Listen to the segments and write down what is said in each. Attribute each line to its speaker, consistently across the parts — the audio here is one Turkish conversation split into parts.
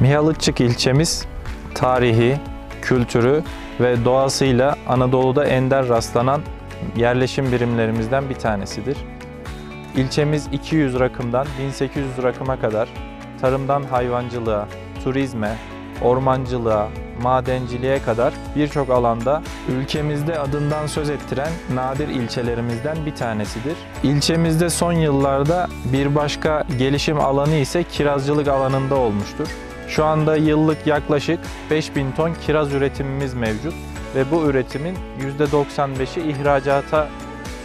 Speaker 1: Mihalıççık ilçemiz tarihi, kültürü ve doğasıyla Anadolu'da ender rastlanan yerleşim birimlerimizden bir tanesidir. İlçemiz 200 rakımdan 1800 rakıma kadar tarımdan hayvancılığa, turizme, ormancılığa, madenciliğe kadar birçok alanda ülkemizde adından söz ettiren nadir ilçelerimizden bir tanesidir. İlçemizde son yıllarda bir başka gelişim alanı ise kirazcılık alanında olmuştur. Şu anda yıllık yaklaşık 5000 ton kiraz üretimimiz mevcut ve bu üretimin %95'i ihracata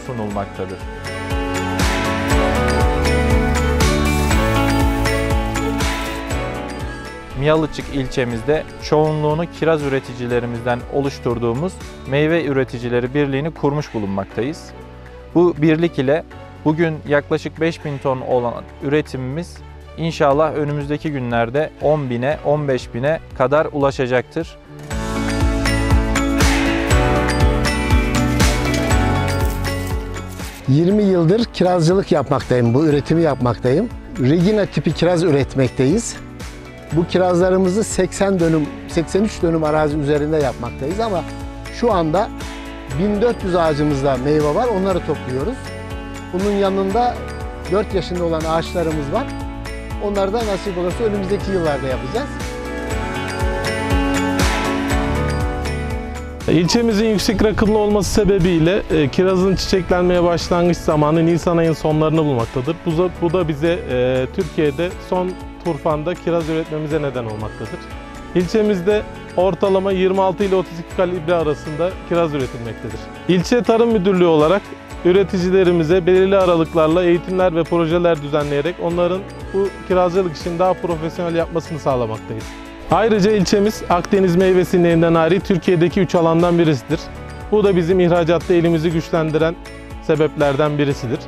Speaker 1: sunulmaktadır. Miyalıçık ilçemizde çoğunluğunu kiraz üreticilerimizden oluşturduğumuz Meyve Üreticileri Birliği'ni kurmuş bulunmaktayız. Bu birlik ile bugün yaklaşık 5000 ton olan üretimimiz inşallah önümüzdeki günlerde 10 bine 15 bine kadar ulaşacaktır.
Speaker 2: Hı. 20 yıldır kirazcılık yapmaktayım, bu üretimi yapmaktayım. Regina tipi kiraz üretmekteyiz. Bu kirazlarımızı 80 dönüm, 83 dönüm arazi üzerinde yapmaktayız ama şu anda 1400 ağacımızda meyve var, onları topluyoruz. Bunun yanında 4 yaşında olan ağaçlarımız var. Onları da nasip olursa önümüzdeki yıllarda yapacağız.
Speaker 3: İlçemizin yüksek rakımlı olması sebebiyle e, kirazın çiçeklenmeye başlangıç zamanı Nisan ayın sonlarını bulmaktadır. Bu da, bu da bize e, Türkiye'de son turfanda kiraz üretmemize neden olmaktadır. İlçemizde ortalama 26 ile 32 kalibre arasında kiraz üretilmektedir. İlçe Tarım Müdürlüğü olarak üreticilerimize belirli aralıklarla eğitimler ve projeler düzenleyerek onların bu kirazcılık işini daha profesyonel yapmasını sağlamaktayız. Ayrıca ilçemiz Akdeniz meyve sinirlerinden ayrı Türkiye'deki 3 alandan birisidir. Bu da bizim ihracatta elimizi güçlendiren sebeplerden birisidir.